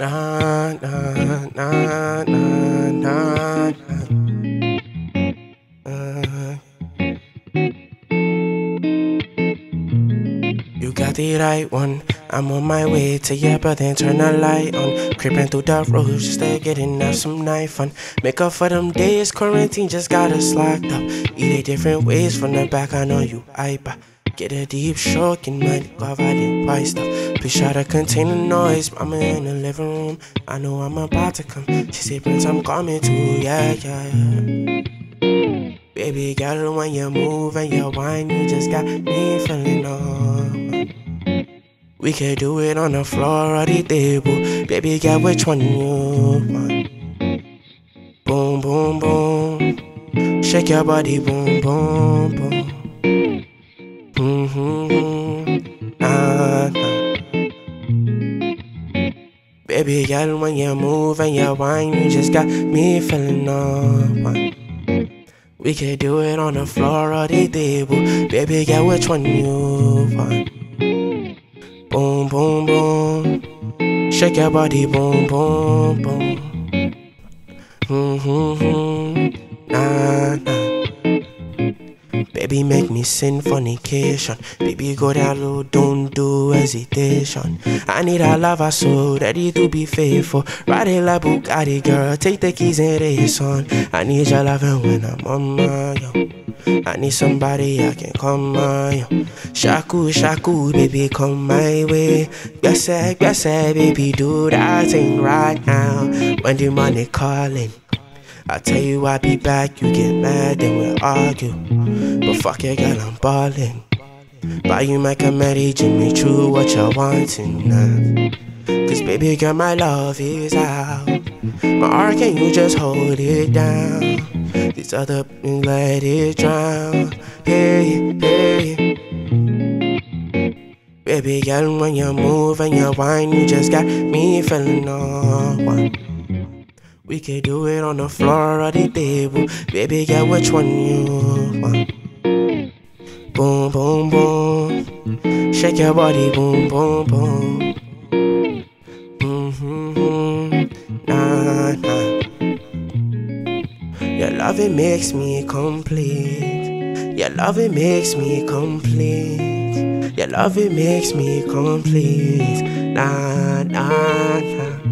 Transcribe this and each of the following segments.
Uh, you got the right one. I'm on my way to your but then turn the light on. Creeping through the roads just to get enough some night fun. Make up for them days, quarantine just got us locked up. Eat it different ways from the back, I know you hype. Get a deep shock in my covered white stuff. Please try to contain the noise. Mama in the living room. I know I'm about to come. She said, Prince, I'm coming too. Yeah, yeah, yeah. Baby girl, when you move and you whine, you just got me feeling on. We could do it on the floor or the table. Baby girl, which one you want? Boom, boom, boom. Shake your body, boom, boom, boom. Baby girl, when you move and you whine, you just got me feeling on. We could do it on the floor or the table. Baby girl, which one you want? Boom, boom, boom. Shake your body, boom, boom, boom. Mm-hmm. Nah, nah. Baby, make me sin fornication. Baby, go down low, don't do hesitation. I need a lover so ready to be faithful. It like Bugatti, girl. Take the keys and race on. I need your loving when I'm on my own. I need somebody I can come on. Yo. Shaku, shaku, baby, come my way. Yes, sir, yes, sir, baby, do that thing right now. When the money calling. I tell you I'll be back, you get mad, then we'll argue. But fuck it, girl, I'm ballin'. Buy you my comedy, Jimmy Choo, what you wantin' now? Cause baby girl, my love is out. My heart, can you just hold it down? These other let it drown. Hey, hey. Baby girl, when you move and you whine, you just got me feeling all one. We could do it on the floor or the table. Baby, girl, which one you want? Boom, boom, boom. Shake your body, boom, boom, boom. Mm-hmm. Your love, it makes me complete. Your love, it makes me complete. Your love, it makes me complete. Nah, nah, nah.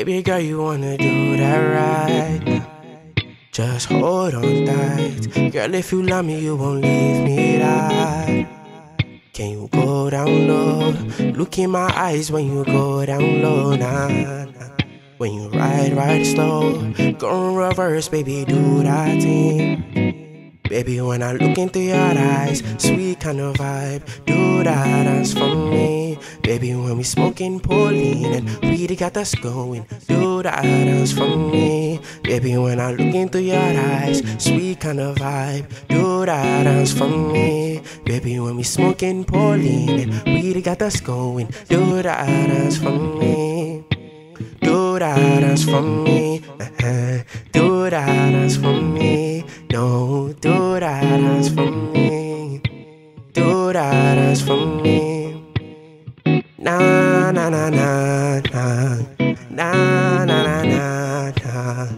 Baby girl, you wanna do that right. Just hold on tight. Girl, if you love me, you won't leave me that. Can you go down low? Look in my eyes when you go down low, nah, nah. When you ride, ride slow. Go in reverse, baby, do that thing. Baby, when I look into your eyes, sweet kind of vibe, do that dance for me. Baby, when we smoking Pauline and we got us going, do that dance for me. Baby, when I look into your eyes, sweet kind of vibe, do that dance for me. Baby, when we smoking Pauline and we got us going, do that dance for me. Do that dance for me, uh-huh. do that dance for me. No, do that dance for me. Do that dance for me. Na na na na na. Na na na na na.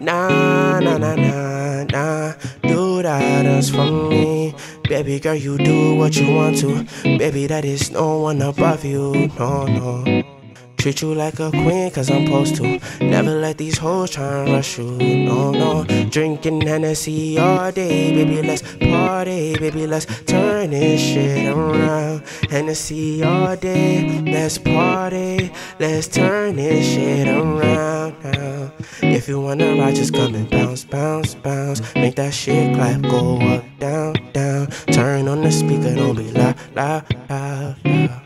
Na na na na na. Do that dance for me. Baby girl, you do what you want to. Baby, that is no one above you. No, no. Treat you like a queen, cause I'm supposed to. Never let these hoes try and rush you. No, no. Drinking Hennessy all day, baby, let's party. Baby, let's turn this shit around. Hennessy all day, let's party. Let's turn this shit around now. If you wanna ride, just come and bounce, bounce, bounce. Make that shit clap, go up, down, down. Turn on the speaker, don't be loud, loud, loud, loud.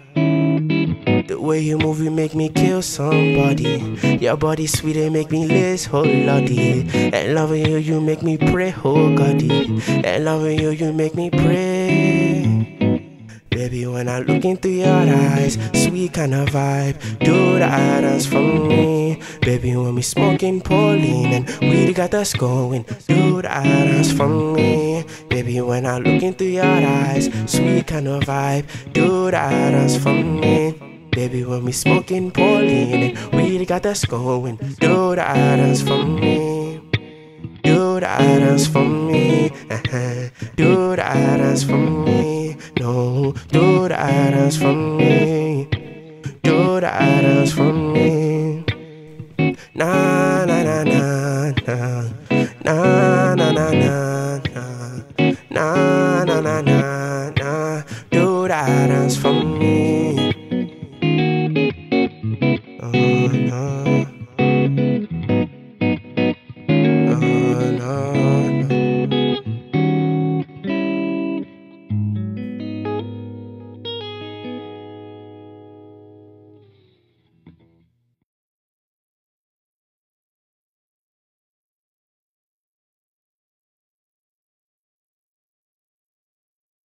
Way you move, you make me kill somebody. Your body sweet, it make me list whole lotty. And loving you, you make me pray, oh Goddy. And loving you, you make me pray. Baby, when I look into your eyes, sweet kind of vibe. Do the items for me. Baby, when we smoking Pauline and we got us going. Do the items for me. Baby, when I look into your eyes, sweet kind of vibe. Do the items for me. Baby, when we smoking Pauline we got us going. Do the items for me. Do the items for me. Uh-huh. Do the items for me. No, do the items for me. Do the items for me. Na na na na na. Na na na na na. Na na na na na. Do the items for me.